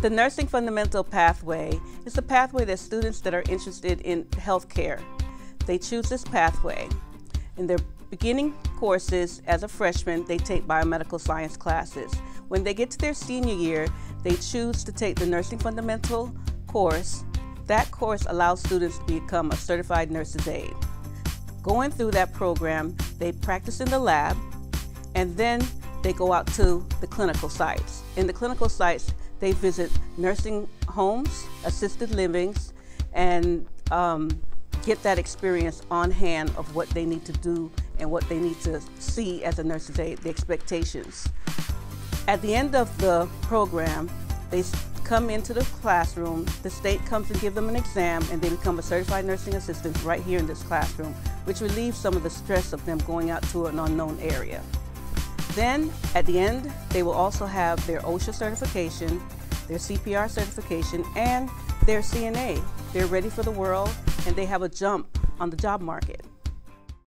The Nursing Fundamental Pathway is the pathway that students that are interested in healthcare, they choose this pathway. In their beginning courses as a freshman, they take biomedical science classes. When they get to their senior year, they choose to take the Nursing Fundamental course. That course allows students to become a certified nurse's aide. Going through that program, they practice in the lab and then they go out to the clinical sites. In the clinical sites, they visit nursing homes, assisted livings, and um, get that experience on hand of what they need to do and what they need to see as a nurse's aide, the expectations. At the end of the program, they come into the classroom, the state comes and give them an exam, and they become a certified nursing assistant right here in this classroom, which relieves some of the stress of them going out to an unknown area. Then, at the end, they will also have their OSHA certification, their CPR certification, and their CNA. They're ready for the world, and they have a jump on the job market.